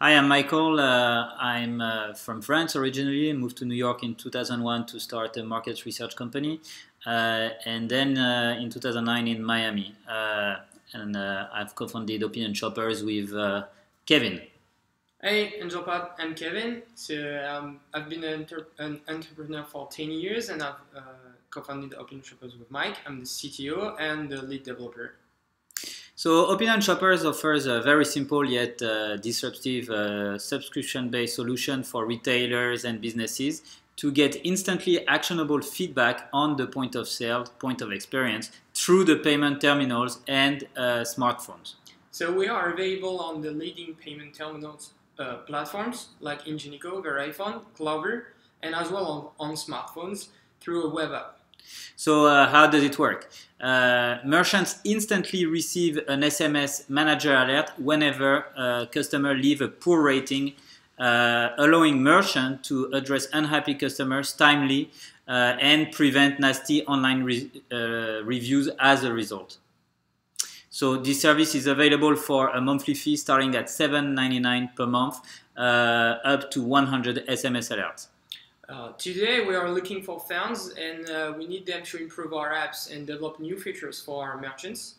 Hi, I'm Michael. Uh, I'm uh, from France originally. I moved to New York in 2001 to start a market research company, uh, and then uh, in 2009 in Miami. Uh, and uh, I've co-founded Opinion Shoppers with Kevin. Hey, AngelPad, I'm Kevin. So um, I've been an, an, entrepreneur for 10 years, and I've co-founded Opinion Shoppers with Mike. I'm the CTO and the lead developer. So Opinion Shoppers offers a very simple yet uh, disruptive uh, subscription-based solution for retailers and businesses to get instantly actionable feedback on the point of sale, point of experience through the payment terminals and uh, smartphones. So we are available on the leading payment terminals uh, platforms like Ingenico, Verifone, Clover, and as well on, on smartphones through a web app. So uh, how does it work? Uh, merchants instantly receive an SMS manager alert whenever a customer leave a poor rating, uh, allowing merchant to address unhappy customers timely uh, and prevent nasty online re uh, reviews as a result. So this service is available for a monthly fee starting at $7.99 per month, uh, up to 100 SMS alerts. Uh, today we are looking for funds and uh, we need them to improve our apps and develop new features for our merchants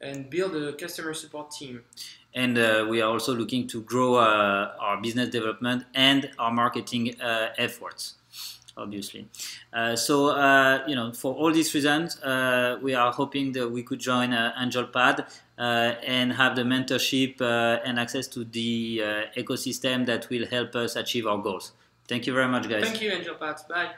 and build a customer support team. And uh, we are also looking to grow uh, our business development and our marketing uh, efforts, obviously. so, you know, for all these reasons, we are hoping that we could join AngelPad and have the mentorship and access to the ecosystem that will help us achieve our goals. Thank you very much, guys. Thank you, AngelPad. Bye.